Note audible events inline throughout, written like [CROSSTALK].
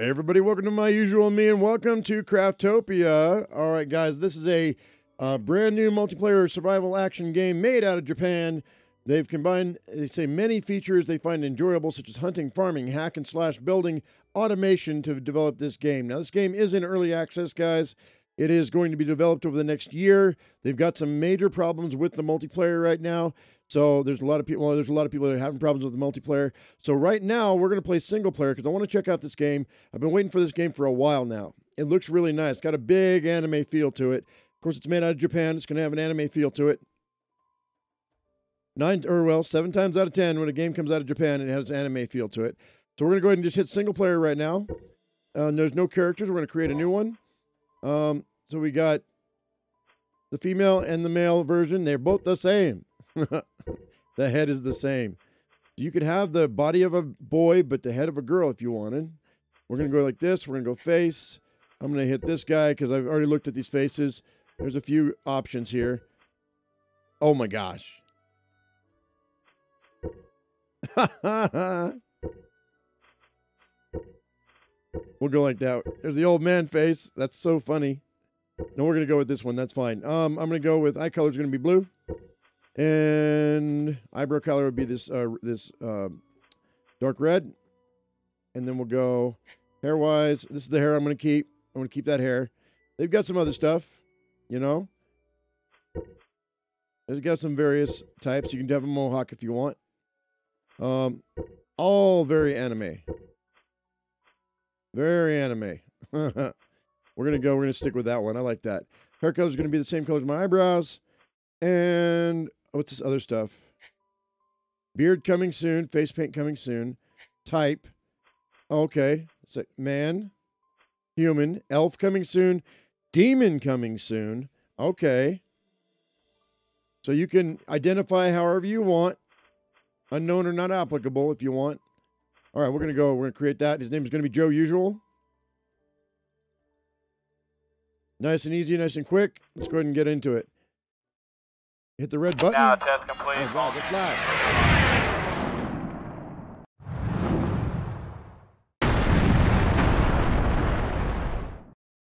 Everybody, welcome to my usual me and welcome to Craftopia. All right, guys, this is a uh, brand new multiplayer survival action game made out of Japan. They've combined, they say, many features they find enjoyable, such as hunting, farming, hack and slash, building, automation to develop this game. Now, this game is in early access, guys. It is going to be developed over the next year. They've got some major problems with the multiplayer right now. So there's a lot of people. Well, there's a lot of people that are having problems with the multiplayer. So right now we're going to play single player because I want to check out this game. I've been waiting for this game for a while now. It looks really nice. Got a big anime feel to it. Of course, it's made out of Japan. It's going to have an anime feel to it. Nine or well, seven times out of ten, when a game comes out of Japan, it has anime feel to it. So we're going to go ahead and just hit single player right now. Uh, there's no characters. We're going to create a new one. Um, so we got the female and the male version. They're both the same. [LAUGHS] the head is the same. You could have the body of a boy, but the head of a girl if you wanted. We're going to go like this. We're going to go face. I'm going to hit this guy because I've already looked at these faces. There's a few options here. Oh my gosh. [LAUGHS] we'll go like that. There's the old man face. That's so funny. No, we're going to go with this one. That's fine. Um, I'm going to go with eye color is going to be blue. And eyebrow color would be this uh, this uh, dark red. And then we'll go hair wise. This is the hair I'm going to keep. I'm going to keep that hair. They've got some other stuff, you know. They've got some various types. You can have a mohawk if you want. Um, all very anime. Very anime. [LAUGHS] we're gonna go. We're gonna stick with that one. I like that. Hair color is gonna be the same color as my eyebrows. And what's this other stuff? Beard coming soon. Face paint coming soon. Type. Okay. It's man, human, elf coming soon, demon coming soon. Okay. So you can identify however you want. Unknown or not applicable if you want. All right, we're going to go. We're going to create that. His name is going to be Joe Usual. Nice and easy, nice and quick. Let's go ahead and get into it. Hit the red button. Now test complete. Oh, God, that's loud.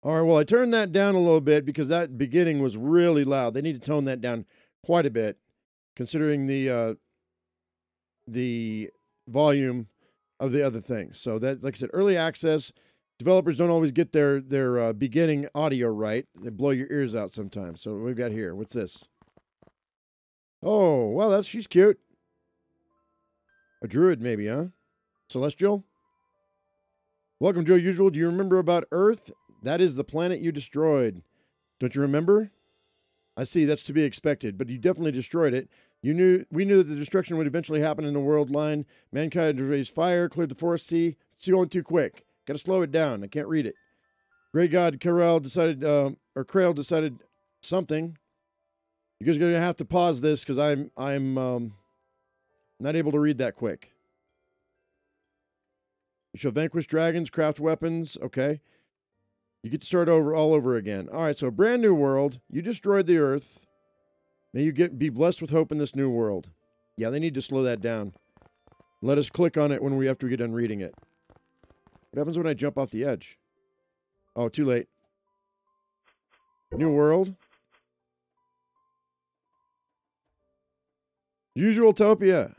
All right, well, I turned that down a little bit because that beginning was really loud. They need to tone that down quite a bit, considering the uh, the volume of the other things. So that, like I said, early access developers don't always get their their uh, beginning audio right. They blow your ears out sometimes. So we've got here, what's this? Oh, well, that's she's cute. A druid, maybe, huh? Celestial. Welcome, Joe. Usual. Do you remember about Earth? That is the planet you destroyed. Don't you remember? I see. That's to be expected, but you definitely destroyed it. You knew we knew that the destruction would eventually happen in the world line. Mankind raised fire, cleared the forest sea. It's going too quick. Got to slow it down. I can't read it. Great God, Karel decided, um, or Krail decided something. You guys are gonna have to pause this because I'm I'm um, not able to read that quick. You shall vanquish dragons, craft weapons. Okay. You get to start over all over again. All right, so brand new world. You destroyed the earth. May you get be blessed with hope in this new world. Yeah, they need to slow that down. Let us click on it when we after we get done reading it. What happens when I jump off the edge? Oh, too late. New world. Usual Topia.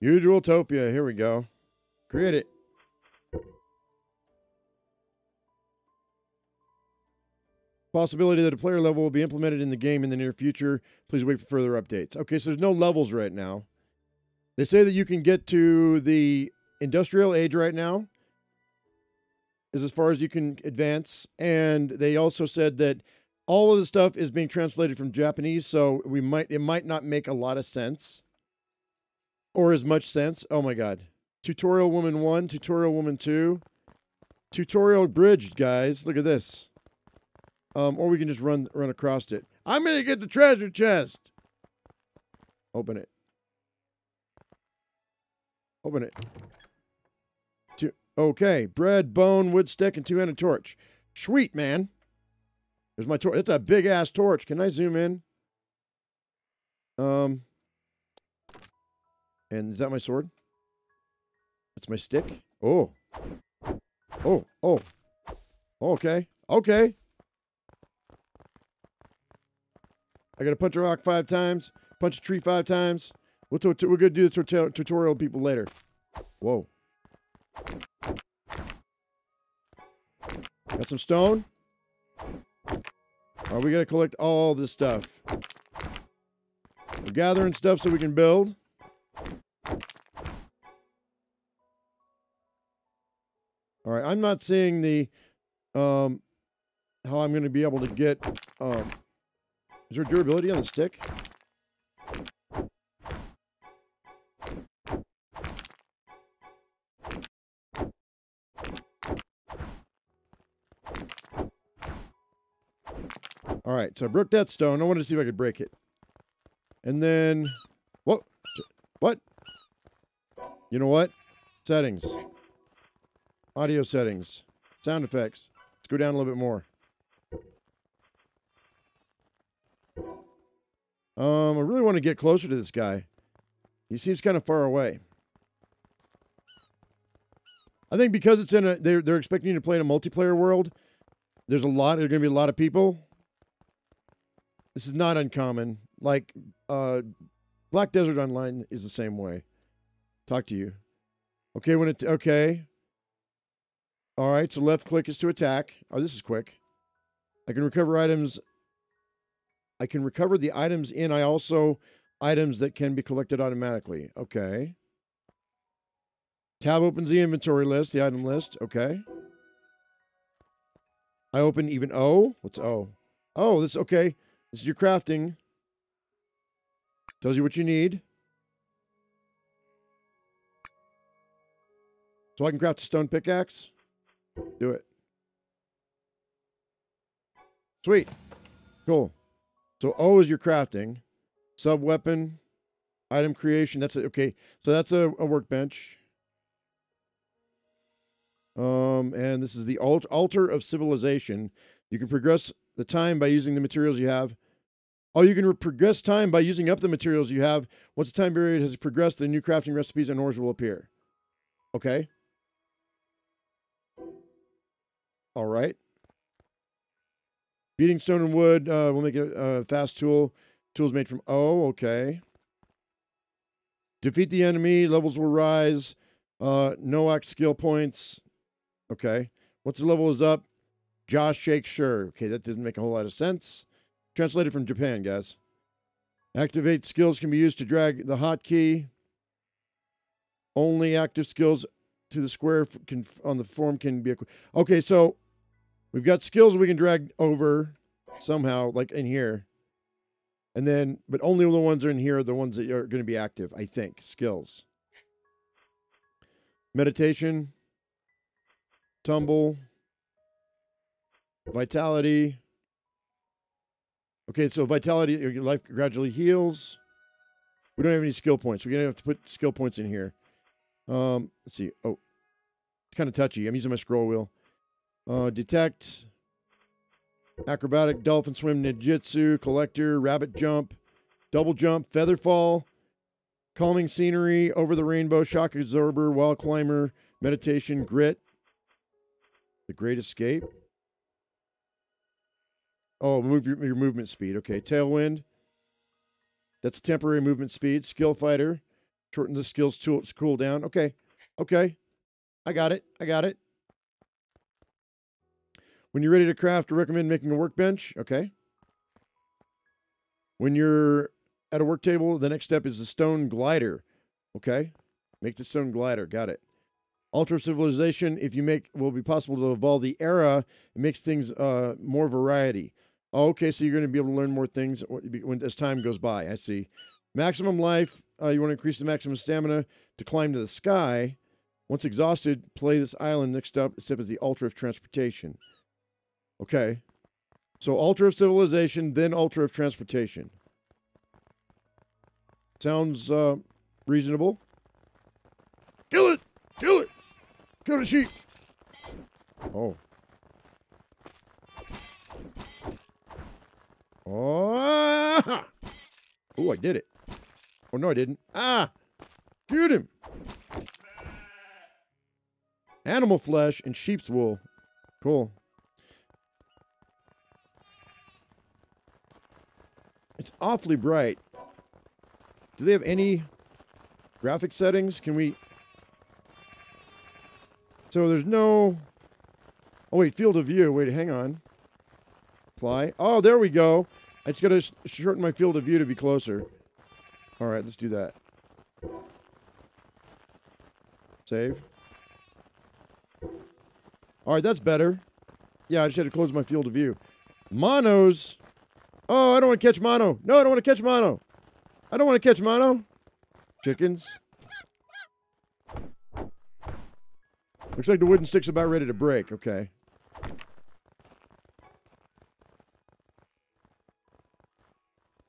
Usual Topia. Here we go. Create it. Possibility that a player level will be implemented in the game in the near future. Please wait for further updates. Okay, so there's no levels right now. They say that you can get to the industrial age right now, is as far as you can advance. And they also said that all of the stuff is being translated from Japanese, so we might it might not make a lot of sense or as much sense. Oh my god. Tutorial woman 1, tutorial woman 2. Tutorial bridged, guys. Look at this. Um, or we can just run run across it. I'm gonna get the treasure chest. Open it. Open it. Two, okay, bread, bone, wood stick, and two-handed torch. Sweet, man. There's my torch. It's a big ass torch. Can I zoom in? Um. And is that my sword? That's my stick. Oh. Oh, oh. Okay. Okay. I got to punch a rock five times, punch a tree five times. We'll we're going to do the tutorial, people later. Whoa. Got some stone. Are we going to collect all this stuff? We're gathering stuff so we can build. All right, I'm not seeing the um how I'm going to be able to get um is there durability on the stick? All right, so I broke that stone. I wanted to see if I could break it. And then, what? What? You know what? Settings. Audio settings. Sound effects. Let's go down a little bit more. Um, I really want to get closer to this guy. He seems kind of far away. I think because it's in a they're they're expecting you to play in a multiplayer world. There's a lot. There's going to be a lot of people. This is not uncommon. Like uh, Black Desert Online is the same way. Talk to you. Okay, when it okay. All right, so left click is to attack. Oh, this is quick. I can recover items. I can recover the items in. I also items that can be collected automatically. Okay. Tab opens the inventory list, the item list. Okay. I open even O. What's O? Oh, this okay. This is your crafting. Tells you what you need. So I can craft a stone pickaxe. Do it. Sweet. Cool. So O is your crafting. Sub weapon. Item creation. That's it. Okay. So that's a, a workbench. Um, and this is the alt- altar of civilization. You can progress the time by using the materials you have. Oh, you can progress time by using up the materials you have. Once the time period has progressed, the new crafting recipes and ores will appear. Okay. All right. Beating stone and wood uh, will make it a fast tool. Tools made from O. Okay. Defeat the enemy. Levels will rise. Uh, Noak skill points. Okay. Once the level is up, Josh shake sure. Okay, that didn't make a whole lot of sense. Translated from Japan, guys. Activate skills can be used to drag the hotkey. Only active skills to the square can, on the form can be. Okay, so We've got skills we can drag over somehow, like in here. And then, but only the ones that are in here are the ones that are going to be active, I think. Skills. Meditation. Tumble. Vitality. Okay, so vitality, your life gradually heals. We don't have any skill points. We're going to have to put skill points in here. Um, let's see. Oh, it's kind of touchy. I'm using my scroll wheel. Uh, detect, acrobatic, dolphin swim, ninjutsu, collector, rabbit jump, double jump, feather fall, calming scenery, over the rainbow, shock absorber, wall climber, meditation, grit, the great escape. Oh, move your, your movement speed. Okay, tailwind. That's temporary movement speed. Skill fighter. Shorten the skills tool cooldown. Okay. Okay. I got it. I got it. When you're ready to craft, I recommend making a workbench. Okay. When you're at a work table, the next step is the stone glider. Okay. Make the stone glider. Got it. Altar civilization, if you make, will be possible to evolve the era. It makes things uh, more variety. Oh, okay, so you're going to be able to learn more things when, as time goes by. I see. Maximum life, uh, you want to increase the maximum stamina to climb to the sky. Once exhausted, play this island. Next up, step is the altar of transportation. Okay. So altar of civilization, then altar of transportation. Sounds uh, reasonable. Kill it! Kill it! Kill the sheep! Oh. Oh! Oh, I did it. Oh, no, I didn't. Ah! Shoot him! Animal flesh and sheep's wool. Cool. It's awfully bright. Do they have any graphic settings? Can we... So there's no... Oh, wait, field of view. Wait, hang on. Apply. Oh, there we go. I just got to shorten my field of view to be closer. All right, let's do that. Save. All right, that's better. Yeah, I just had to close my field of view. Monos. Oh, I don't want to catch mono. No, I don't want to catch mono. I don't want to catch mono. Chickens. Looks like the wooden stick's about ready to break. Okay.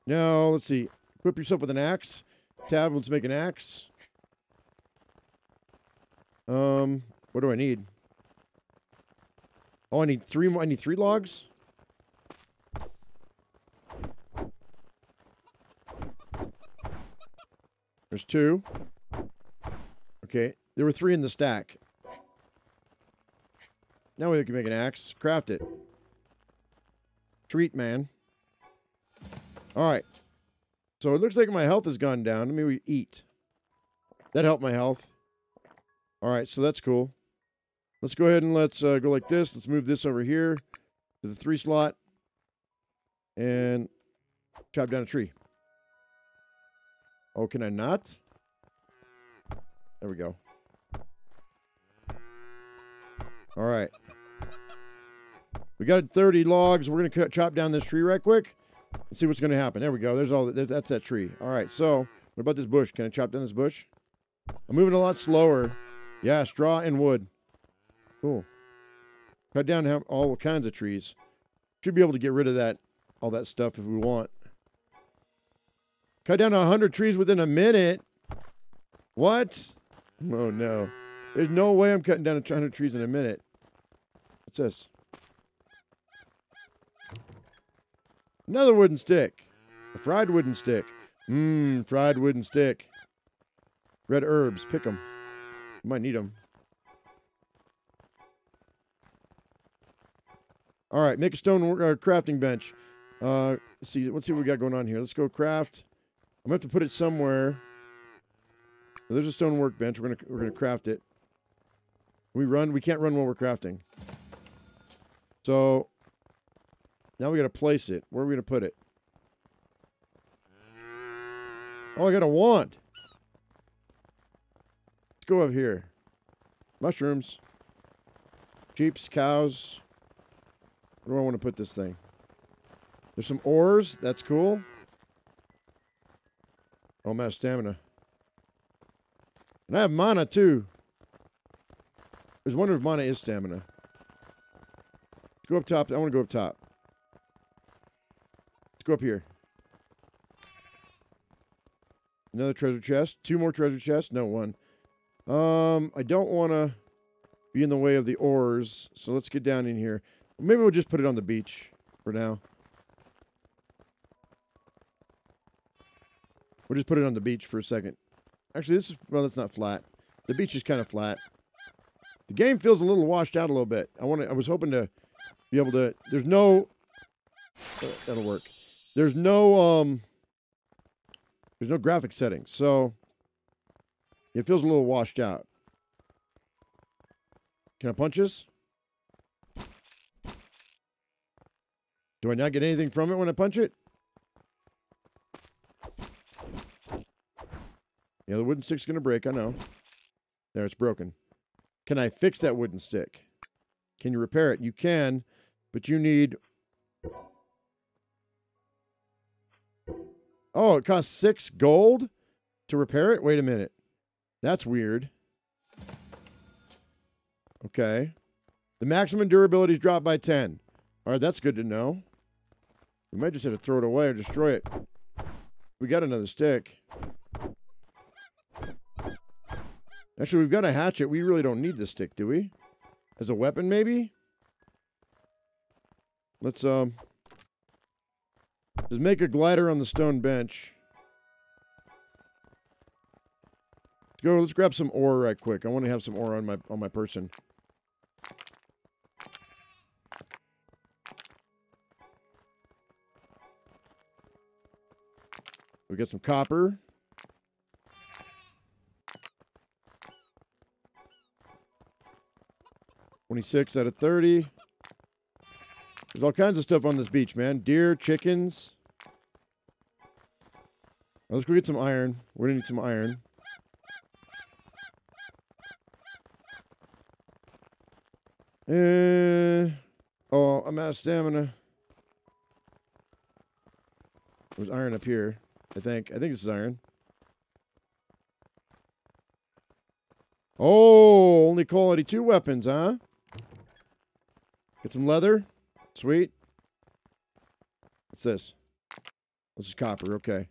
Now, let's see. Equip yourself with an axe. Tab, let's make an axe. Um, what do I need? Oh, I need three. I need three logs. There's two. Okay, there were three in the stack. Now we can make an axe. Craft it. Treat, man. All right. So it looks like my health has gone down. Let me eat. That helped my health. All right, so that's cool. Let's go ahead and let's uh, go like this. Let's move this over here to the three slot and chop down a tree. Oh, can I not? There we go. All right. We got 30 logs. We're going to chop down this tree right quick. Let's see what's going to happen. There we go. There's all. That. That's that tree. All right. So, what about this bush? Can I chop down this bush? I'm moving a lot slower. Yeah, straw and wood. Cool. Cut down all kinds of trees. Should be able to get rid of that, all that stuff if we want. Cut down 100 trees within a minute. What? Oh, no. There's no way I'm cutting down 100 trees in a minute. What's this? Another wooden stick. A fried wooden stick. Mmm, fried wooden stick. Red herbs. Pick them. Might need them. All right, make a stone uh, crafting bench. Uh, let's see. Let's see what we got going on here. Let's go craft. Gonna have to put it somewhere. There's a stone workbench. We're gonna we're gonna craft it. We run. We can't run while we're crafting. So now we got to place it. Where are we to put it? Oh, I got a wand. Let's go up here. Mushrooms. Sheeps, cows. Where do I want to put this thing? There's some ores. That's cool. Oh, of stamina. And I have mana, too. I was wondering if mana is stamina. Go up top. I want to go up top Let's go up here. Another treasure chest. Two more treasure chests. No, one. Um, I don't want to be in the way of the ores, so let's get down in here. Maybe we'll just put it on the beach for now. We'll just put it on the beach for a second. Actually, this is, well, it's not flat. The beach is kind of flat. The game feels a little washed out a little bit. I want to, I was hoping to be able to, there's no, uh, that'll work. There's no um there's no graphic settings, so it feels a little washed out. Can I punch this? Do I not get anything from it when I punch it? Yeah, the wooden stick's going to break, I know. There, it's broken. Can I fix that wooden stick? Can you repair it? You can, but you need Oh, it costs six gold to repair it? Wait a minute. That's weird. Okay. The maximum durability is dropped by 10. All right, that's good to know. We might just have to throw it away or destroy it. We got another stick. Actually, we've got a hatchet. We really don't need the stick, do we? As a weapon, maybe? Let's, um... Let's make a glider on the stone bench. Let's go, let's grab some ore right quick. I want to have some ore on my on my person. We got some copper. Twenty-six out of thirty. There's all kinds of stuff on this beach, man. Deer, chickens. let's go get some iron. We're gonna need some iron. Uh, oh, I'm out of stamina. There's iron up here. I think. I think this is iron. Oh, only quality two weapons, huh? Get some leather. Sweet. What's this? This is copper. Okay.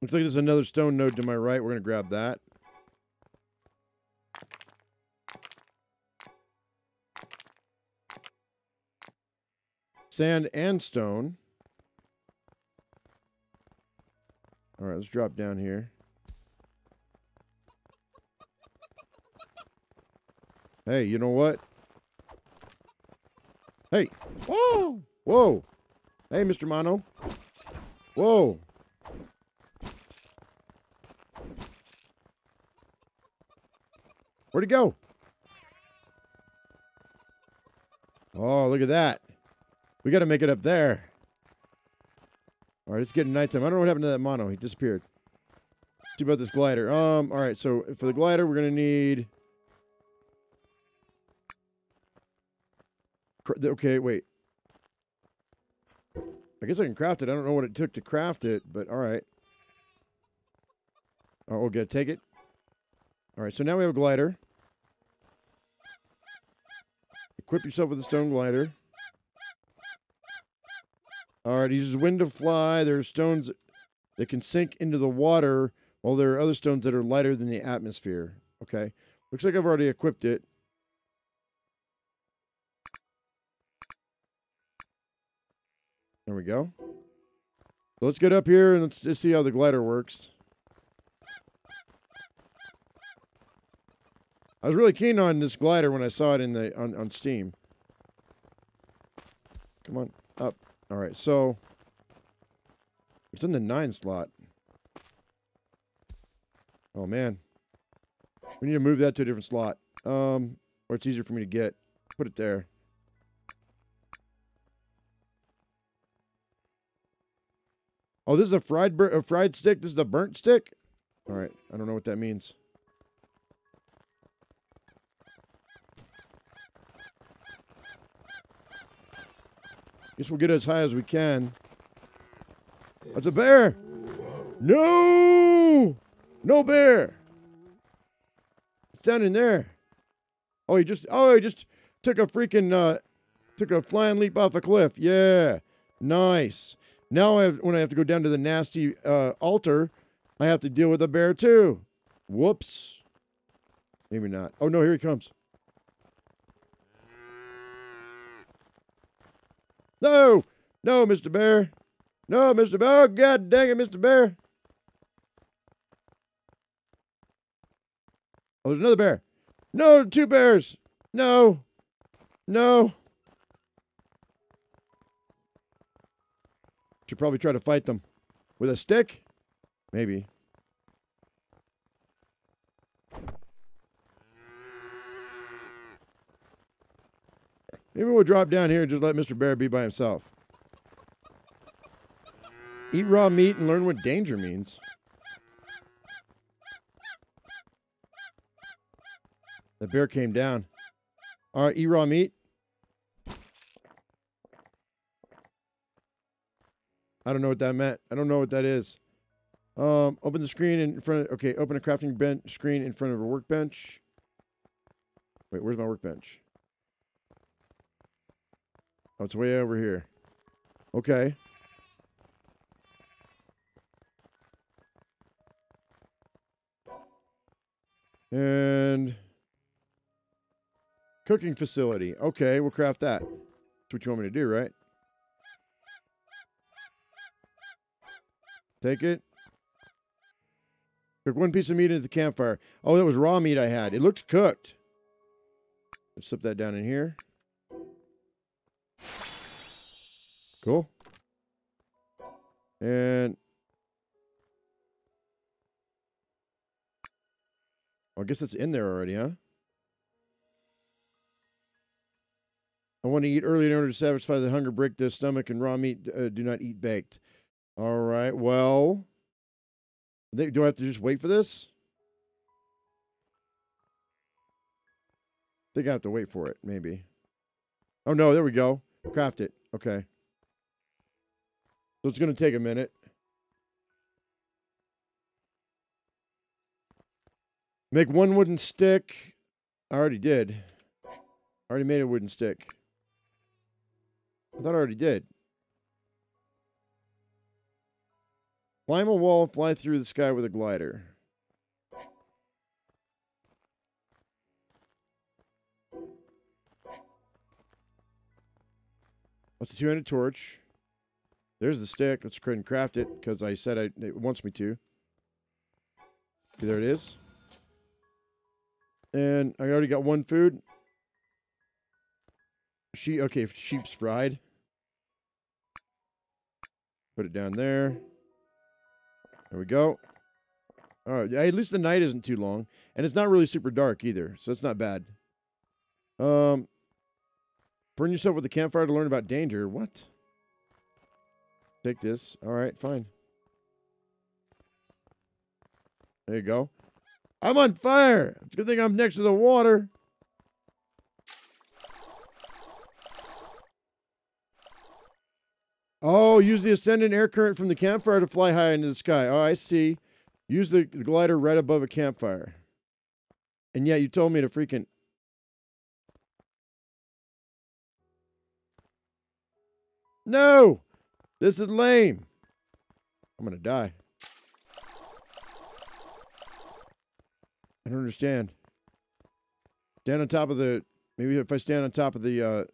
Looks like there's another stone node to my right. We're going to grab that. Sand and stone. All right, let's drop down here. Hey, you know what? Hey. Whoa. Whoa. Hey, Mr. Mono. Whoa. Where'd he go? Oh, look at that. We got to make it up there. All right, it's getting nighttime. I don't know what happened to that mono. He disappeared. See about this glider. Um, all right, so for the glider, we're going to need... Okay, wait. I guess I can craft it. I don't know what it took to craft it, but all right. Oh, oh okay, take it. All right, so now we have a glider. Equip yourself with a stone glider. All right, he uses wind to fly. There are stones that can sink into the water, while there are other stones that are lighter than the atmosphere. Okay. Looks like I've already equipped it. There we go. So let's get up here and let's just see how the glider works. I was really keen on this glider when I saw it in the on, on Steam. Come on, up. All right, so it's in the nine slot. Oh man, we need to move that to a different slot. Um, or it's easier for me to get. Put it there. Oh, this is a fried a fried stick. This is a burnt stick. All right, I don't know what that means. Guess we'll get as high as we can. That's a bear. No! No bear. It's down in there. Oh, he just oh he just took a freaking uh took a flying leap off a cliff. Yeah. Nice. Now I have, when I have to go down to the nasty uh, altar, I have to deal with a bear too. Whoops. Maybe not. Oh no, here he comes. No, no, Mr. Bear. No, Mr. Bear. Oh, God dang it, Mr. Bear. Oh, there's another bear. No, two bears. No. No. Should probably try to fight them. With a stick? Maybe. Maybe we'll drop down here and just let Mr. Bear be by himself. Eat raw meat and learn what danger means. The bear came down. All right, eat raw meat. I don't know what that meant. I don't know what that is. Um, open the screen in front of, okay, open a crafting bench screen in front of a workbench. Wait, where's my workbench? Oh, it's way over here. Okay. And cooking facility. Okay, we'll craft that. That's what you want me to do, right? Take it. Cook one piece of meat into the campfire. Oh, that was raw meat I had. It looked cooked. Let's slip that down in here. Cool. And well, I guess it's in there already, huh? I want to eat early in order to satisfy the hunger, break the stomach, and raw meat. Uh, do not eat baked. All right. Well, do I have to just wait for this? I think I have to wait for it, maybe. Oh, no, there we go. Craft it. Okay. So it's going to take a minute. Make one wooden stick. I already did. I already made a wooden stick. I thought I already did. Climb a wall fly through the sky with a glider. What's a two-handed torch? There's the stick. Let's go and craft it because I said I, it wants me to. There it is. And I already got one food. She okay, sheep's fried. Put it down there. There we go. All right, at least the night isn't too long, and it's not really super dark either, so it's not bad. Um, burn yourself with a campfire to learn about danger. What? Take this. All right, fine. There you go. I'm on fire. It's a good thing I'm next to the water. Oh, use the ascendant air current from the campfire to fly high into the sky. Oh, I see. Use the glider right above a campfire. And yet you told me to freaking. No! This is lame. I'm going to die. I don't understand. Stand on top of the. Maybe if I stand on top of the uh,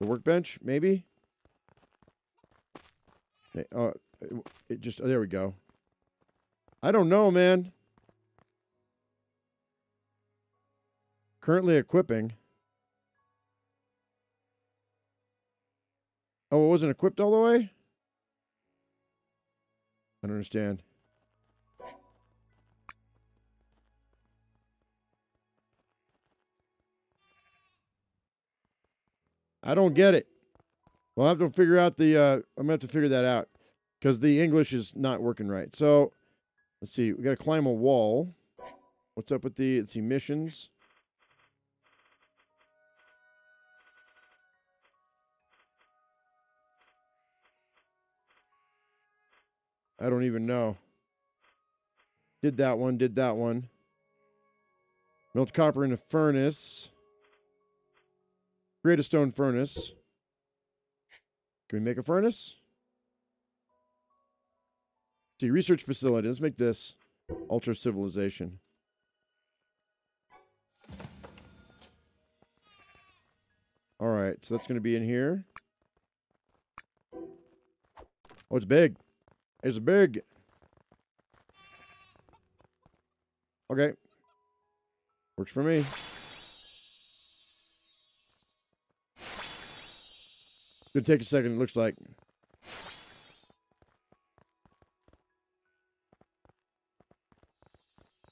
the workbench, maybe. Uh, it just oh, there we go. I don't know, man. Currently equipping. Oh, it wasn't equipped all the way? I don't understand. I don't get it. We'll have to figure out the. Uh, I'm gonna have to figure that out because the English is not working right. So let's see. We got to climb a wall. What's up with the? Let's see missions. I don't even know. Did that one, did that one. Melt copper in a furnace. Create a stone furnace. Can we make a furnace? See, research facility. Let's make this altar civilization. All right, so that's going to be in here. Oh, it's big. It's big. Okay. Works for me. Gonna take a second, it looks like.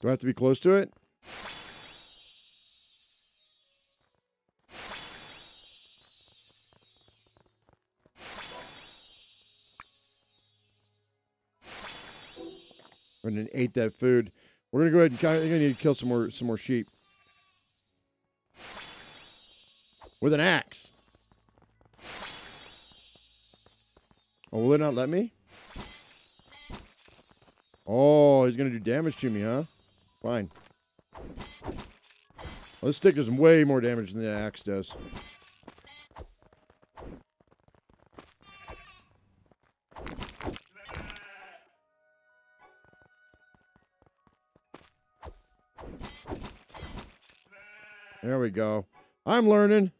Do I have to be close to it? And then ate that food. We're gonna go ahead and kind of, gonna need to kill some more some more sheep with an axe. Oh, will it not let me? Oh, he's going to do damage to me, huh? Fine. Well, this stick does way more damage than the axe does. There we go. I'm learning.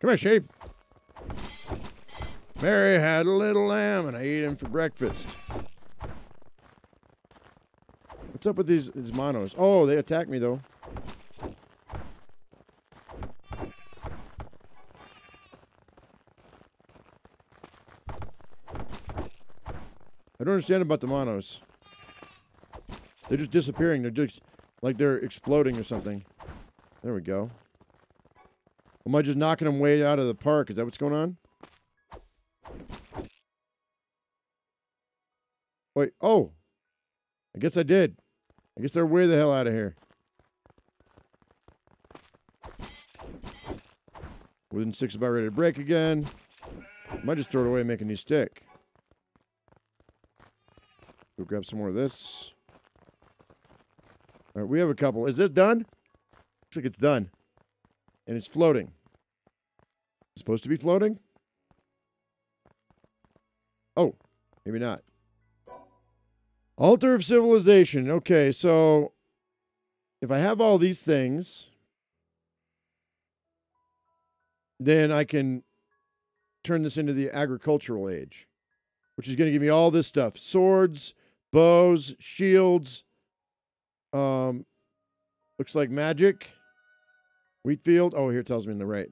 Come here, sheep. Mary had a little lamb, and I ate him for breakfast. What's up with these, these monos? Oh, they attack me, though. I don't understand about the monos. They're just disappearing. They're just like they're exploding or something. There we go. Am I just knocking them way out of the park? Is that what's going on? Wait, oh. I guess I did. I guess they're way the hell out of here. Within six about ready to break again. Might just throw it away and make a new stick. Go grab some more of this. All right, we have a couple. Is this done? Looks like it's done. And it's floating. Supposed to be floating? Oh, maybe not. Altar of civilization. Okay, so if I have all these things, then I can turn this into the agricultural age, which is going to give me all this stuff swords, bows, shields. Um, looks like magic. Wheat field. Oh, here tells me in the right.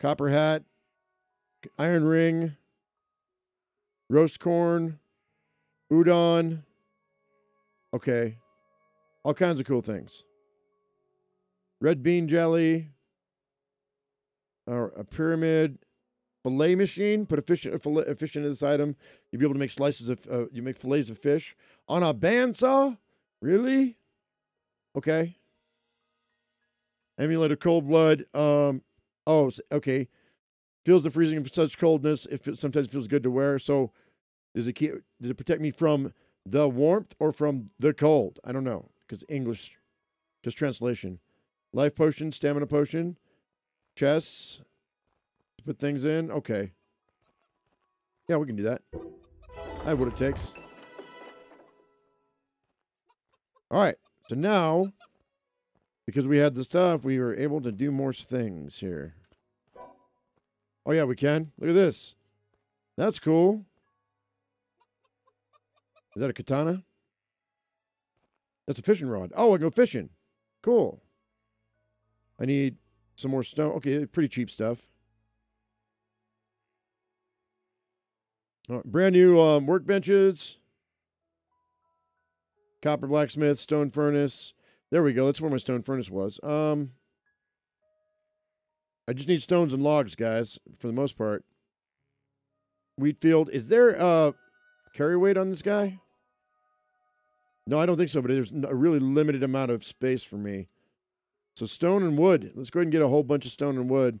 Copper hat, iron ring, roast corn, udon. Okay. All kinds of cool things. Red bean jelly, or a pyramid, fillet machine. Put a fish, a fillet, a fish into this item. You'll be able to make slices of, uh, you make fillets of fish on a bandsaw. Really? Okay. Emulator cold blood. Um. Oh, okay. Feels the freezing of such coldness. If it sometimes feels good to wear. So, does it keep? Does it protect me from the warmth or from the cold? I don't know because English, just translation. Life potion, stamina potion, chess. Put things in. Okay. Yeah, we can do that. I have what it takes. All right. So now, because we had the stuff, we were able to do more things here. Oh, yeah, we can. Look at this. That's cool. Is that a katana? That's a fishing rod. Oh, I go fishing. Cool. I need some more stone. Okay, pretty cheap stuff. brand new um, workbenches. Copper blacksmith, stone furnace. There we go. That's where my stone furnace was. Um, I just need stones and logs, guys, for the most part. Wheat field. Is there a carry weight on this guy? No, I don't think so, but there's a really limited amount of space for me. So stone and wood. Let's go ahead and get a whole bunch of stone and wood.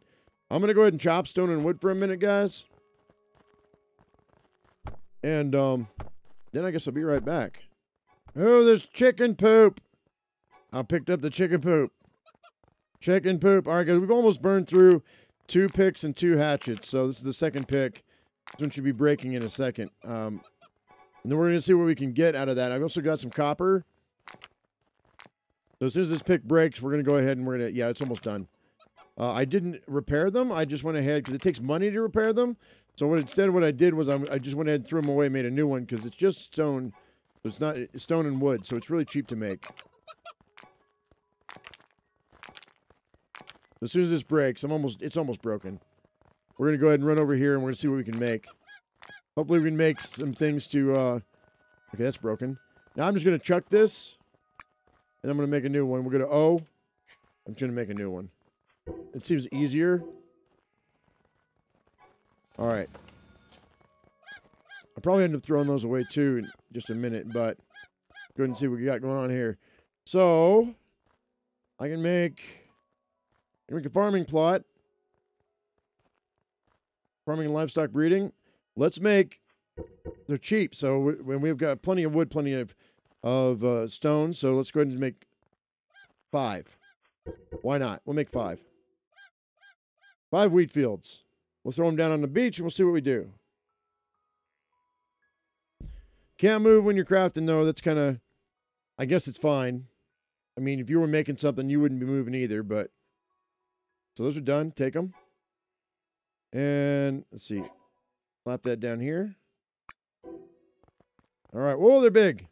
I'm going to go ahead and chop stone and wood for a minute, guys. And um, then I guess I'll be right back. Oh, there's chicken poop. I picked up the chicken poop. Chicken poop. All right, guys, we've almost burned through two picks and two hatchets. So this is the second pick. This one should be breaking in a second. Um, and then we're going to see what we can get out of that. I've also got some copper. So as soon as this pick breaks, we're going to go ahead and we're going to, yeah, it's almost done. Uh, I didn't repair them. I just went ahead because it takes money to repair them. So what instead what I did was I'm, i just went ahead and threw them away, made a new one because it's just stone. It's not stone and wood, so it's really cheap to make. As soon as this breaks, I'm almost it's almost broken. We're gonna go ahead and run over here and we're gonna see what we can make. Hopefully we can make some things to uh Okay, that's broken. Now I'm just gonna chuck this and I'm gonna make a new one. We're gonna O. I'm just gonna make a new one. It seems easier. All right. I'll probably end up throwing those away too in just a minute, but go ahead and see what we got going on here. So, I can make, can make a farming plot. Farming and livestock breeding. Let's make, they're cheap. So when we've got plenty of wood, plenty of, of uh, stone. So let's go ahead and make five. Why not? We'll make five. Five wheat fields. We'll throw them down on the beach and we'll see what we do. Can't move when you're crafting, though. That's kind of, I guess it's fine. I mean, if you were making something, you wouldn't be moving either, but. So those are done. Take them. And let's see. Slap that down here. All right. Whoa, they're big.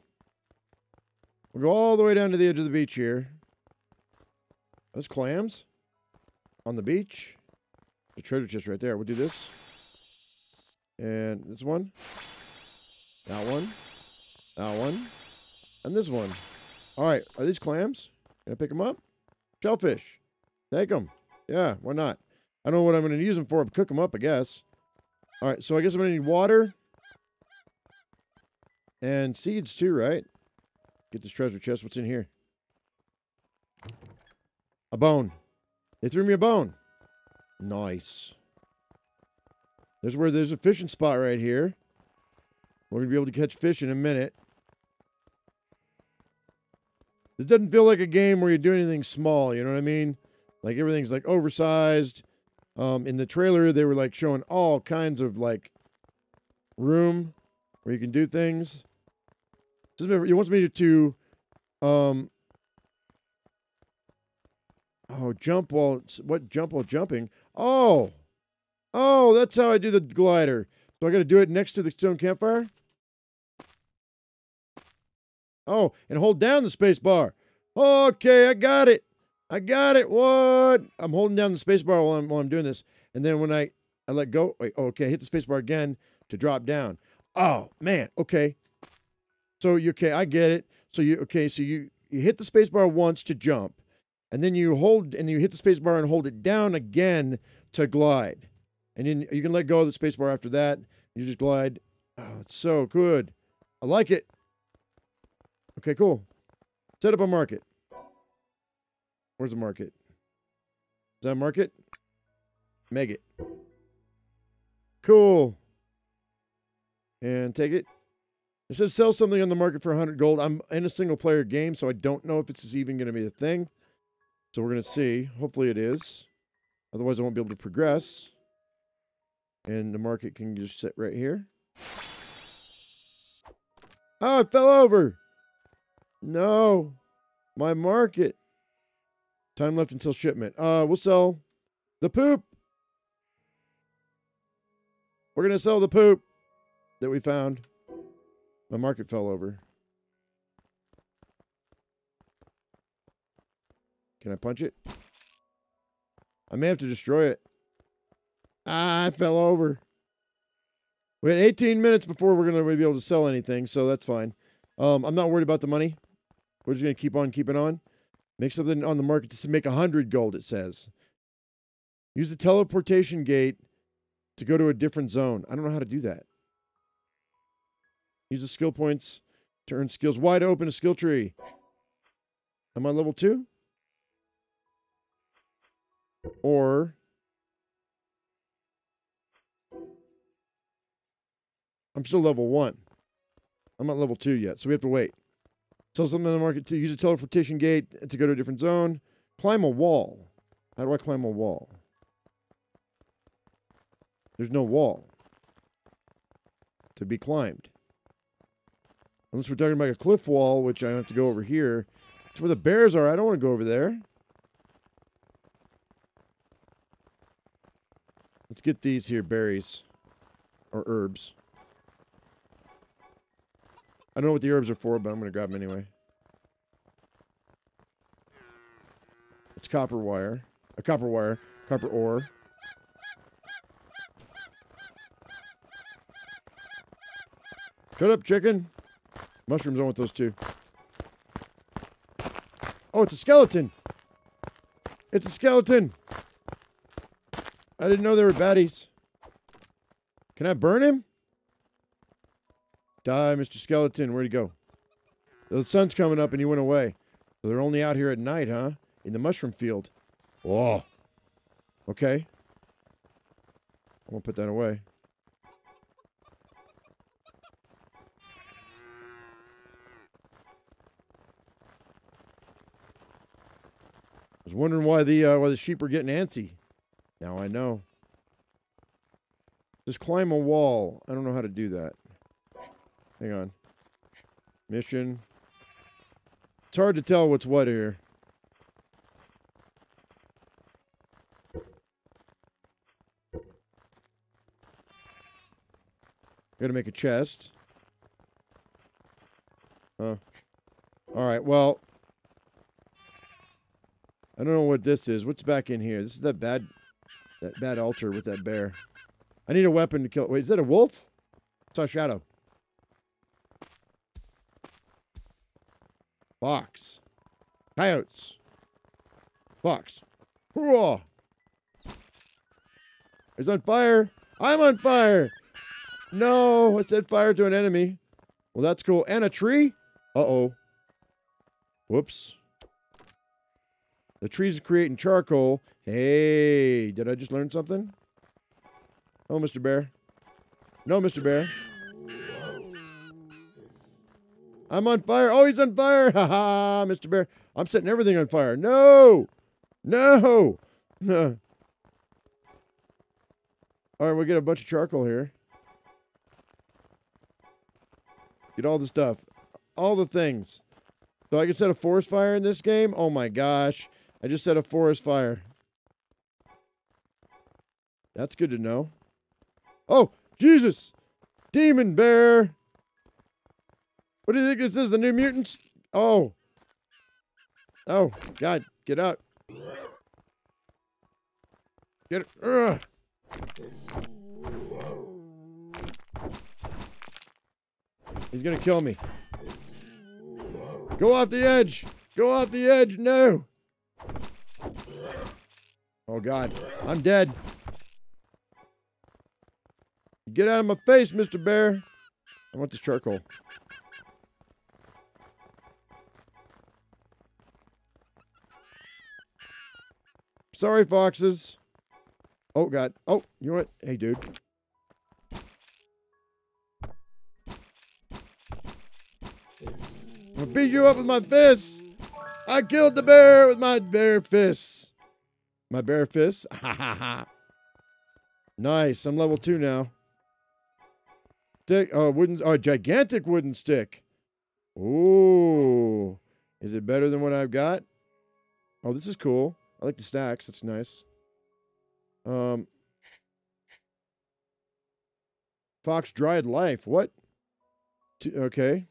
We'll go all the way down to the edge of the beach here. Those clams on the beach. The treasure chest right there. We'll do this. And this one. That one. That one. And this one. All right. Are these clams? Can I pick them up? Shellfish. Take them. Yeah, why not? I don't know what I'm going to use them for. Cook them up, I guess. All right, so I guess I'm going to need water. And seeds too, right? Get this treasure chest. What's in here? A bone. They threw me a bone. Nice. There's where there's a fishing spot right here. We're going to be able to catch fish in a minute. This doesn't feel like a game where you do anything small, you know what I mean? Like everything's like oversized. Um, in the trailer, they were like showing all kinds of like room where you can do things. He wants me to, um, oh, jump while, what jump while jumping? Oh, oh, that's how I do the glider. So I got to do it next to the stone campfire? Oh, and hold down the space bar. Okay, I got it. I got it. What? I'm holding down the space bar while I'm, while I'm doing this. And then when I, I let go, wait, oh, okay, hit the space bar again to drop down. Oh, man. Okay. So you, okay, I get it. So you, okay, so you, you hit the space bar once to jump, and then you hold, and you hit the space bar and hold it down again to glide. And then you can let go of the space bar after that. You just glide. Oh, it's so good. I like it. Okay, cool. Set up a market. Where's the market? Is that a market? Meg it. Cool. And take it. It says sell something on the market for 100 gold. I'm in a single player game, so I don't know if this is even going to be a thing. So we're going to see. Hopefully it is. Otherwise, I won't be able to progress. And the market can just sit right here. Oh, it fell over. No. My market. Time left until shipment. Uh, we'll sell the poop. We're going to sell the poop that we found. My market fell over. Can I punch it? I may have to destroy it. Ah, I fell over. We had 18 minutes before we're going to be able to sell anything, so that's fine. Um, I'm not worried about the money. We're just going to keep on keeping on. Make something on the market to make 100 gold, it says. Use the teleportation gate to go to a different zone. I don't know how to do that. Use the skill points to earn skills. Wide open a skill tree. Am I level two? Or I'm still level one. I'm not level two yet, so we have to wait. Sell something in the market to use a teleportation gate to go to a different zone. Climb a wall. How do I climb a wall? There's no wall to be climbed. Unless we're talking about a cliff wall, which I have to go over here. It's where the bears are. I don't want to go over there. Let's get these here berries or herbs. I don't know what the herbs are for, but I'm going to grab them anyway. It's copper wire. A copper wire. Copper ore. Shut up, chicken. Mushrooms, I want those too. Oh, it's a skeleton. It's a skeleton. I didn't know there were baddies. Can I burn him? Die, Mr. Skeleton. Where'd he go? The sun's coming up and he went away. So they're only out here at night, huh? In the mushroom field. Oh. Okay. I'm going to put that away. I was wondering why the uh, why the sheep are getting antsy. Now I know. Just climb a wall. I don't know how to do that. Hang on. Mission. It's hard to tell what's what here. Gotta make a chest. Huh. Alright, well. I don't know what this is. What's back in here? This is that bad that bad altar with that bear. I need a weapon to kill. Wait, is that a wolf? I saw a shadow. Fox. Coyotes. Fox. Hurrah! It's on fire. I'm on fire. No, I set fire to an enemy. Well, that's cool. And a tree? Uh-oh. Whoops. The tree's are creating charcoal. Hey, did I just learn something? Oh, Mr. Bear. No, Mr. Bear. I'm on fire. Oh, he's on fire. [LAUGHS] Ha ha, Mr. Bear. I'm setting everything on fire. No. No. [LAUGHS] All right, we'll get a bunch of charcoal here. Get all the stuff. All the things. So I can set a forest fire in this game? Oh my gosh. I just set a forest fire. That's good to know. Oh, Jesus! Demon bear! What do you think this is? The new mutants? Oh. Oh, God, get out. Get it. Ugh. He's gonna kill me. Go off the edge. Go off the edge. No. Oh, God. I'm dead. Get out of my face, Mr. Bear. I want this charcoal. Sorry, foxes. Oh, God. Oh, you know what? Hey, dude. Gonna beat you up with my fists. I killed the bear with my bare fists. My bare fists? [LAUGHS] Ha ha ha. Nice. I'm level two now. Stick. Oh, wooden. Oh, gigantic wooden stick. Ooh. Is it better than what I've got? Oh, this is cool. I like the stacks. That's nice. Um. Fox dried life. What? T- okay.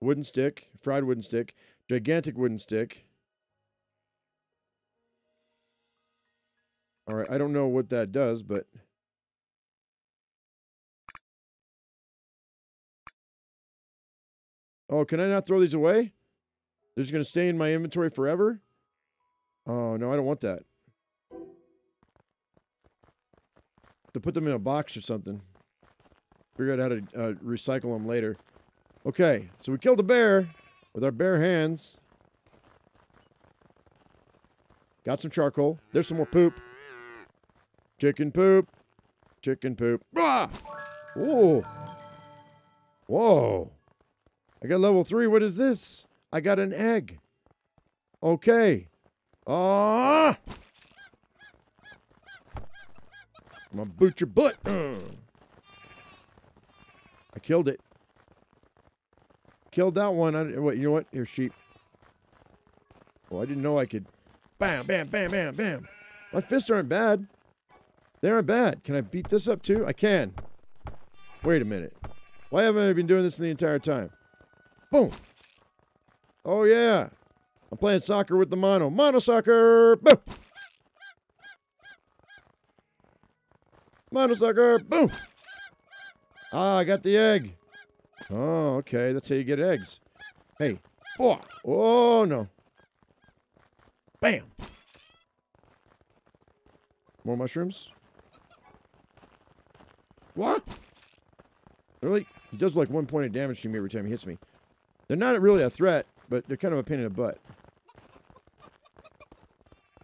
Wooden stick, fried wooden stick, gigantic wooden stick. All right, I don't know what that does, but Oh, can I not throw these away? They're just going to stay in my inventory forever? Oh, no, I don't want that. To put them in a box or something. Figure out how to uh, recycle them later. Okay, so we killed a bear with our bare hands. Got some charcoal. There's some more poop. Chicken poop. Chicken poop. Ah! Whoa. Whoa. I got level three. What is this? I got an egg. Okay. Ah! I'm gonna boot your butt. Uh. I killed it. Killed that one. I, what, you know what? Here, sheep. Oh, I didn't know I could. Bam, bam, bam, bam, bam. My fists aren't bad. They aren't bad. Can I beat this up too? I can. Wait a minute. Why haven't I been doing this the entire time? Boom. Oh, yeah. I'm playing soccer with the mono. Mono soccer. Boom. Mono soccer. Boom. Ah, I got the egg. Oh, okay. That's how you get eggs. Hey. Oh, oh no. Bam. More mushrooms. What? Really? He does like one point of damage to me every time he hits me. They're not really a threat, but they're kind of a pain in the butt.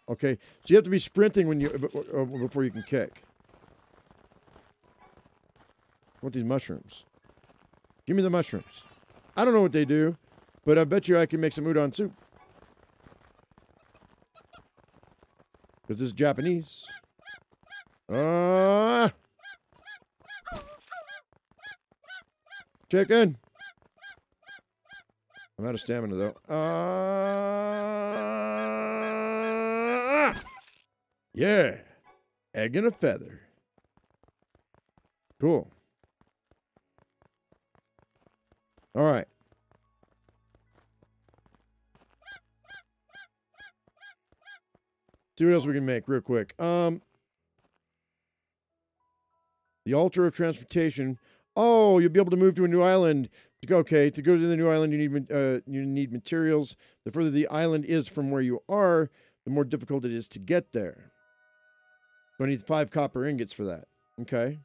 Okay, so you have to be sprinting when you before you can kick. Want these mushrooms. Give me the mushrooms. I don't know what they do, but I bet you I can make some udon soup. Because this is Japanese. Uh, chicken. I'm out of stamina, though. Uh, yeah. Egg and a feather. Cool. All right. See what else we can make real quick. Um, the altar of transportation. Oh, you'll be able to move to a new island To go, okay, to go to the new island, you need uh, you need materials. The further the island is from where you are, the more difficult it is to get there. So I need five copper ingots for that. Okay.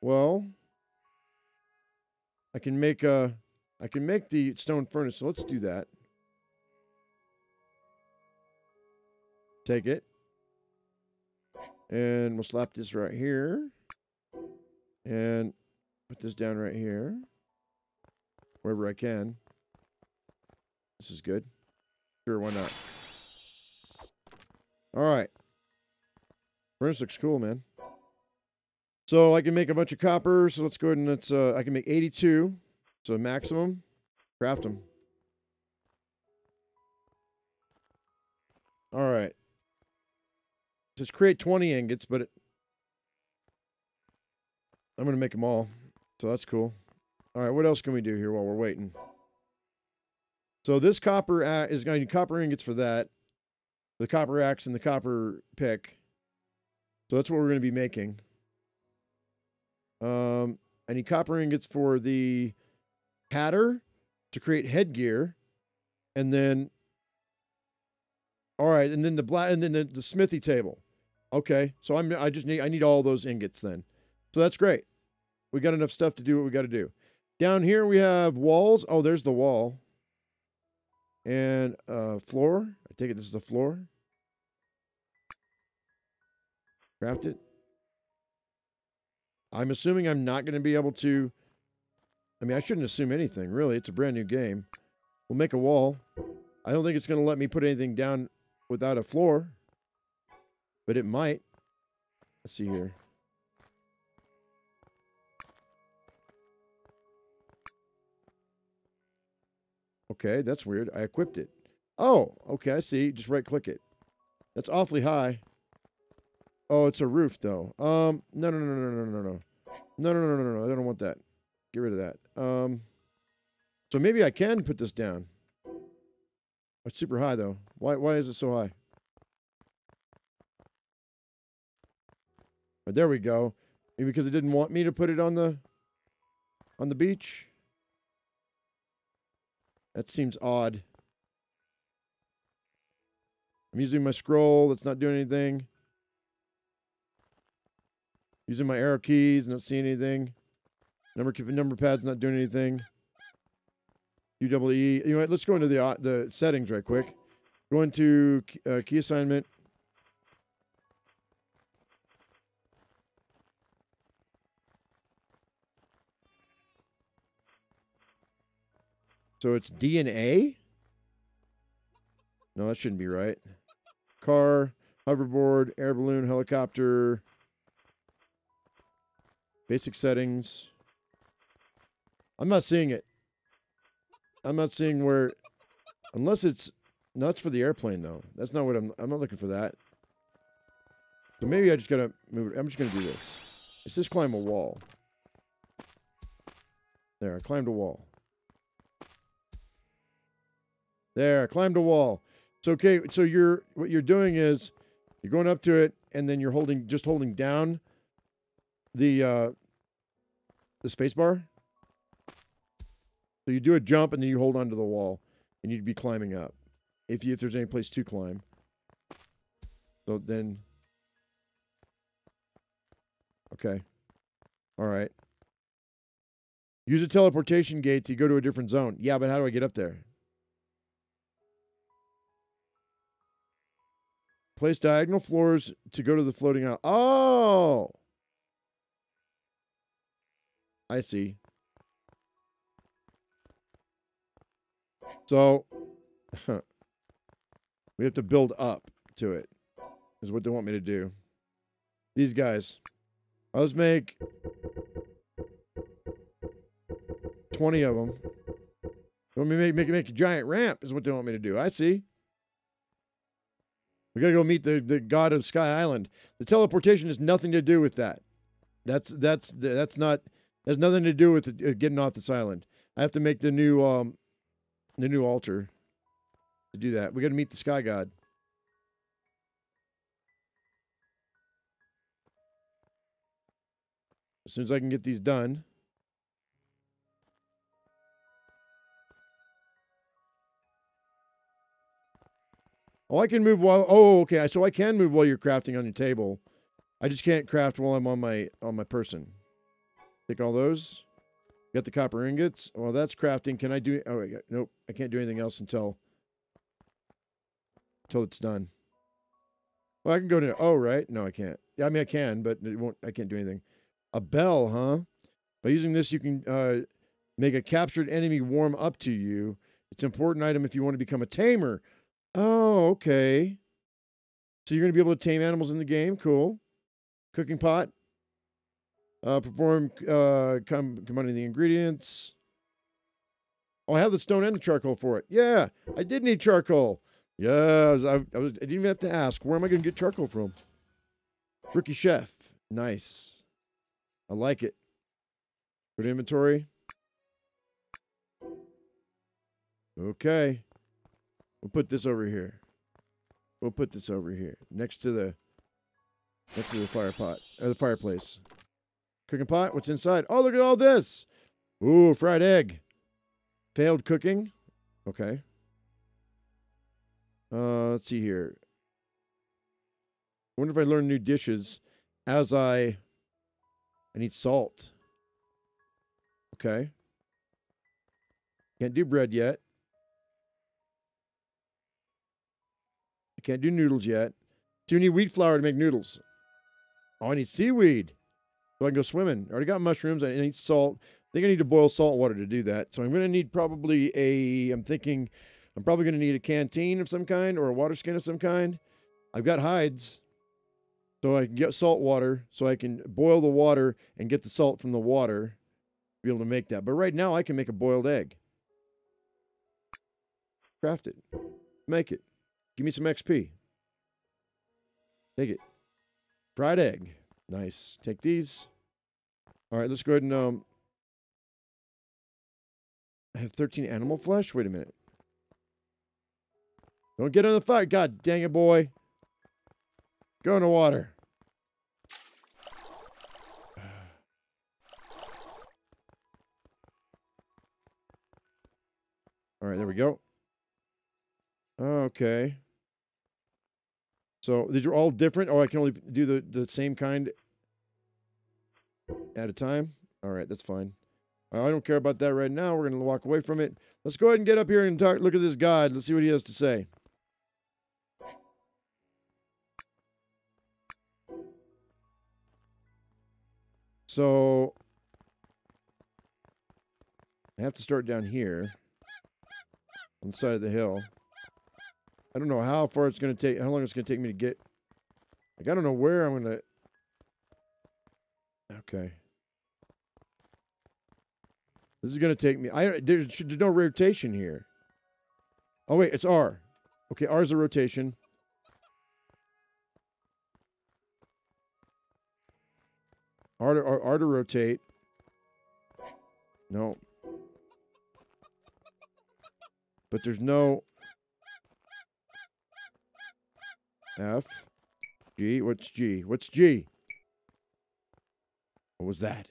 Well, I can make a, I can make the stone furnace. So let's do that. Take it. And we'll slap this right here. And put this down right here. Wherever I can. This is good. Sure, why not? All right. Furnace looks cool, man. So I can make a bunch of copper. So let's go ahead and let's, uh, I can make 82. So maximum. Craft them. All right. It says create 20 ingots, but it, I'm going to make them all. So that's cool. All right, what else can we do here while we're waiting? So this copper is going to copper ingots for that. The copper axe and the copper pick. So that's what we're going to be making. Um, I need copper ingots for the hatter to create headgear. And then, all right, and then the black, and then the, the smithy table. Okay, so I'm, I just need, I need all those ingots then. So that's great. We got enough stuff to do what we got to do. Down here we have walls. Oh, there's the wall. And uh, floor. I take it this is the floor. Craft it. I'm assuming I'm not going to be able to... I mean, I shouldn't assume anything, really. It's a brand new game. We'll make a wall. I don't think it's going to let me put anything down without a floor. But it might. Let's see here. Okay, that's weird. I equipped it. Oh, okay, I see. Just right click it. That's awfully high. Oh, it's a roof though. Um, no, no, no, no, no, no, no, no, no, no, no, no, no. I don't want that. Get rid of that. Um, so maybe I can put this down. It's super high though. Why? Why is it so high? But there we go. Maybe because it didn't want me to put it on the on the beach. That seems odd. I'm using my scroll. That's not doing anything. Using my arrow keys. Not seeing anything. Number number pad's not doing anything. U double E. You know what? Let's go into the uh, the settings right quick. Go into uh, key assignment. So it's DNA? No, that shouldn't be right. Car, hoverboard, air balloon, helicopter. Basic settings. I'm not seeing it. I'm not seeing where unless it's no, for the airplane though. That's not what I'm I'm not looking for that. So maybe I just gotta move. I'm just gonna do this. It's just climb a wall. There, I climbed a wall. There, I climbed a wall. So okay, so you're what you're doing is you're going up to it and then you're holding just holding down the uh the space bar. So you do a jump and then you hold onto the wall and you'd be climbing up. If you if there's any place to climb. So then Okay. All right. Use a teleportation gate to go to a different zone. Yeah, but how do I get up there? Place diagonal floors to go to the floating island. Oh! I see. So, we have to build up to it, is what they want me to do. These guys. Let's make 20 of them. They want me to make, make, make a giant ramp, is what they want me to do. I see. We got to go meet the, the god of Sky Island. The teleportation has nothing to do with that. That's that's that's not it has nothing to do with uh, getting off this island. I have to make the new um, the new altar to do that. We got to meet the sky god. As soon as I can get these done. Oh, I can move while. Oh, okay. So I can move while you're crafting on your table. I just can't craft while I'm on my on my person. Take all those. Got the copper ingots. Well, that's crafting. Can I do? Oh, nope. I can't do anything else until until it's done. Well, I can go to. Oh, right. No, I can't. Yeah, I mean I can, but it won't. I can't do anything. A bell, huh? By using this, you can uh, make a captured enemy warm up to you. It's an important item if you want to become a tamer. Oh, okay. So you're going to be able to tame animals in the game. Cool. Cooking pot. Uh, perform uh, com- combining the ingredients. Oh, I have the stone and the charcoal for it. Yeah, I did need charcoal. Yeah, I, I, was, I didn't even have to ask. Where am I going to get charcoal from? Rookie chef. Nice. I like it. Put inventory. Okay. We'll put this over here. We'll put this over here next to the next to the fire pot or the fireplace. Cooking pot. What's inside? Oh, look at all this. Ooh, fried egg. Failed cooking. Okay. Uh, let's see here. I wonder if I learn new dishes as I. I need salt. Okay. Can't do bread yet. I can't do noodles yet. So you need wheat flour to make noodles. Oh, I need seaweed. So I can go swimming. I already got mushrooms. I need salt. I think I need to boil salt water to do that. So I'm going to need probably a, I'm thinking, I'm probably going to need a canteen of some kind or a water skin of some kind. I've got hides. So I can get salt water so I can boil the water and get the salt from the water be able to make that. But right now I can make a boiled egg. Craft it. Make it. Give me some XP. Take it. Fried egg. Nice. Take these. All right, let's go ahead and um I have 13 animal flesh? Wait a minute. Don't get on the fire. God dang it, boy. Go in the water. [SIGHS] All right, there we go. Okay. So these are all different, Oh, I can only do the, the same kind at a time? All right, that's fine. I don't care about that right now. We're going to walk away from it. Let's go ahead and get up here and talk. Look at this guide. Let's see what he has to say. So I have to start down here on the side of the hill. I don't know how far it's going to take, how long it's going to take me to get. Like, I don't know where I'm going to. Okay. This is going to take me. I there's, there's no rotation here. Oh wait, it's R. Okay, R is a rotation. R to, R, R to rotate. No. But there's no F, G. What's G? What's G? What was that?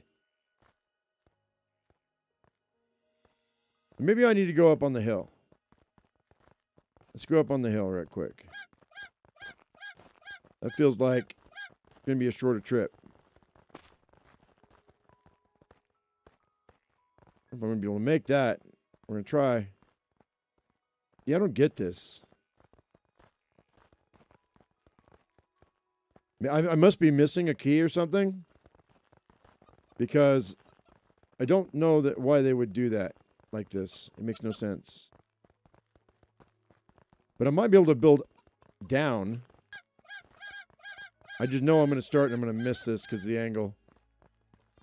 Maybe I need to go up on the hill. Let's go up on the hill right quick. That feels like it's going to be a shorter trip. If I'm going to be able to make that, we're going to try. Yeah, I don't get this. I, I must be missing a key or something because I don't know that why they would do that like this. It makes no sense. But I might be able to build down. I just know I'm going to start and I'm going to miss this because the angle.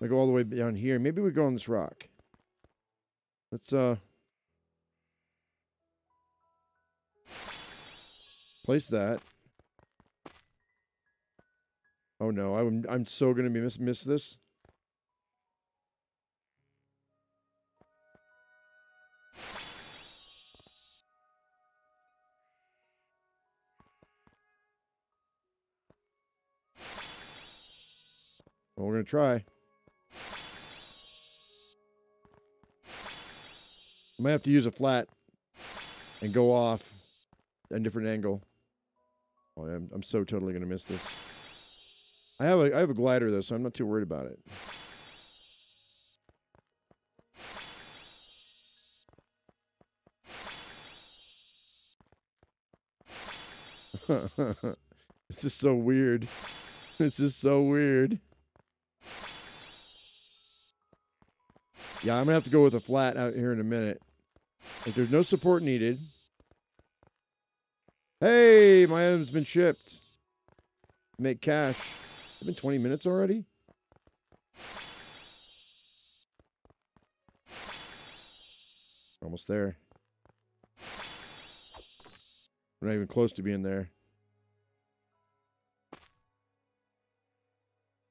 I go all the way down here. Maybe we go on this rock. Let's uh Place that. Oh no, I'm I'm so gonna be miss miss this. Well, we're gonna try. I might have to use a flat and go off a different angle. Oh, I'm, I'm so totally gonna miss this. I have a I have a glider though, so I'm not too worried about it. [LAUGHS] this is so weird. This is so weird. Yeah, I'm gonna have to go with a flat out here in a minute. Like, there's no support needed. Hey, my item's been shipped. Make cash. It's been 20 minutes already? Almost there. We're not even close to being there.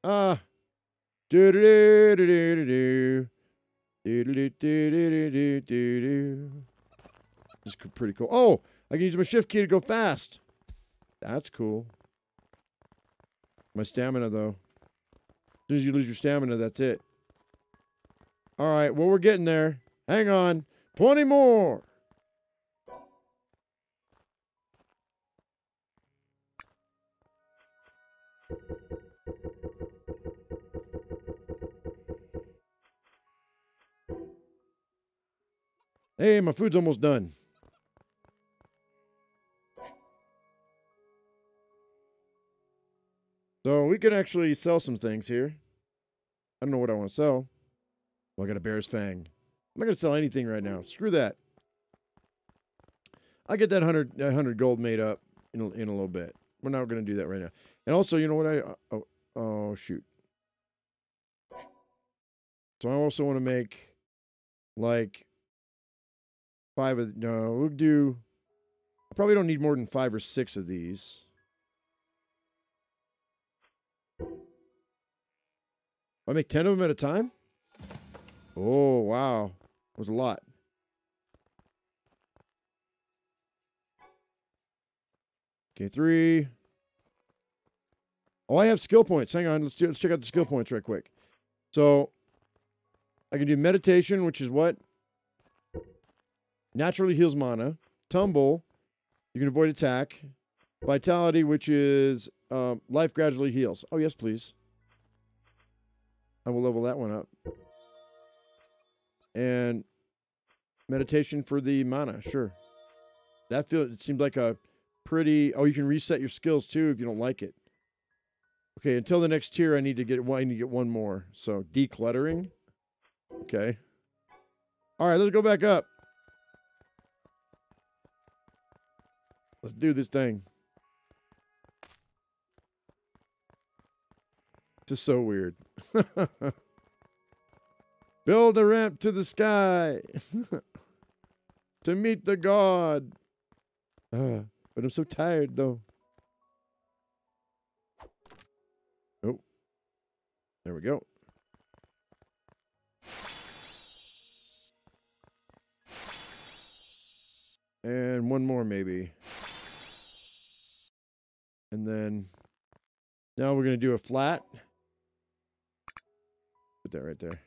Ah. Do do do do do do. Do do do do do do do. This is pretty cool. Oh, I can use my shift key to go fast. That's cool. My stamina, though. As soon as you lose your stamina, that's it. All right, well, we're getting there. Hang on. 20 more. Hey, my food's almost done. So we can actually sell some things here. I don't know what I want to sell. Well, I got a bear's fang. I'm not going to sell anything right now. Screw that. I'll get that 100, that 100 gold made up in a, in a little bit. We're not going to do that right now. And also, you know what I... Uh, oh, oh, shoot. So I also want to make, like, five of... No, we'll do... I probably don't need more than five or six of these. I make 10 of them at a time? Oh, wow. That was a lot. Okay, three. Oh, I have skill points. Hang on. Let's, do, let's check out the skill points right quick. So, I can do meditation, which is what? Naturally heals mana. Tumble. You can avoid attack. Vitality, which is um, life gradually heals. Oh, yes, please. I will level that one up. And meditation for the mana, sure. That feels it seems like a pretty oh, you can reset your skills too if you don't like it. Okay, until the next tier I need to get one I need to get one more. So decluttering. Okay. Alright, let's go back up. Let's do this thing. This is so weird. [LAUGHS] Build a ramp to the sky [LAUGHS] to meet the god. Uh, [SIGHS] but I'm so tired though. Oh, there we go. And one more maybe. And then now we're going to do a flat. Put that right there.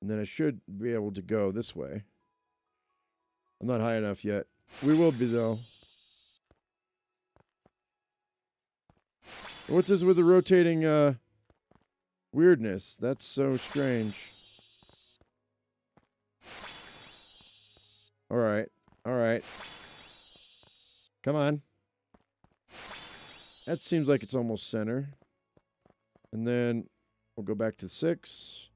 And then I should be able to go this way. I'm not high enough yet. We will be, though. What's this with the rotating uh, weirdness? That's so strange. All right. All right. Come on. That seems like it's almost center. And then we'll go back to six.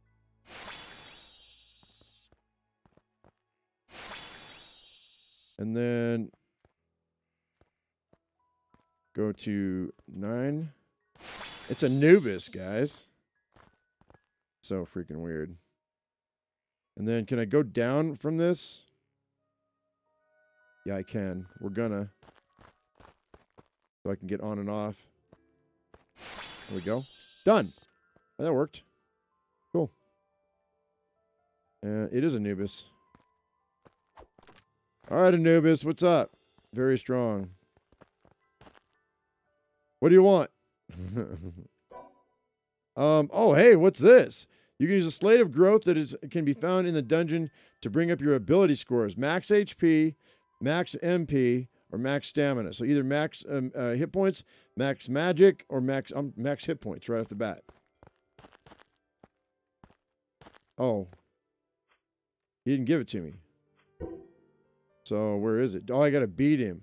And then go to nine. It's Anubis, guys. So freaking weird. And then can I go down from this? Yeah, I can. We're gonna. I can get on and off. There we go. Done. That worked. Cool. Uh, it is Anubis. All right, Anubis, what's up? Very strong. What do you want? [LAUGHS] um, oh, hey, what's this? You can use a slate of growth that is can be found in the dungeon to bring up your ability scores: max HP, max MP, or max stamina. So either max um, uh, hit points, max magic, or max um, max hit points right off the bat. Oh, he didn't give it to me. So where is it? Oh, I gotta beat him.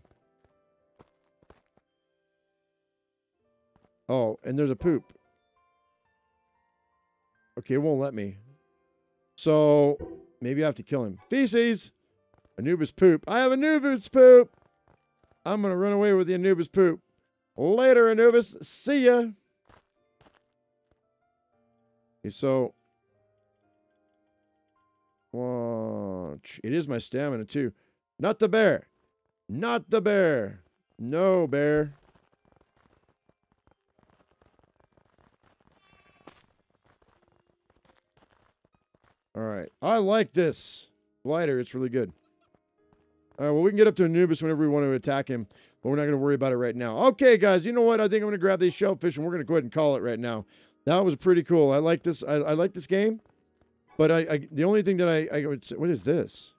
Oh, and there's a poop. Okay, it won't let me. So maybe I have to kill him. Feces! Anubis poop. I have Anubis poop! I'm gonna run away with the Anubis poop. Later, Anubis. See ya. So Watch. It is my stamina too. Not the bear. Not the bear. No bear. All right. I like this glider. It's really good. All right. Well, we can get up to Anubis whenever we want to attack him, but we're not going to worry about it right now. Okay, guys. You know what? I think I'm going to grab these shellfish and we're going to go ahead and call it right now. That was pretty cool. I like this. I, I like this game, but I, I the only thing that I, I would say, what is this?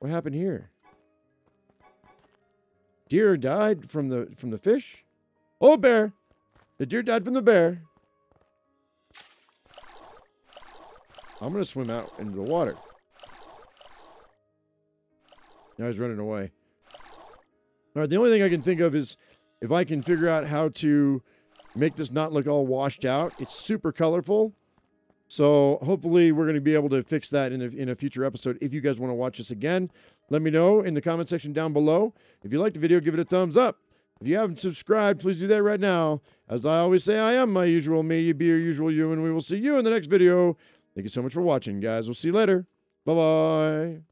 What happened here? Deer died from the from the fish. Oh, bear! The deer died from the bear. I'm going to swim out into the water. Now he's running away. All right, the only thing I can think of is if I can figure out how to make this not look all washed out. It's super colorful. So hopefully we're going to be able to fix that in a, in a future episode. If you guys want to watch this again, let me know in the comment section down below. If you like the video, give it a thumbs up. If you haven't subscribed, please do that right now. As I always say, I am my usual me, you be your usual you, and we will see you in the next video. Thank you so much for watching, guys. We'll see you later. Bye bye.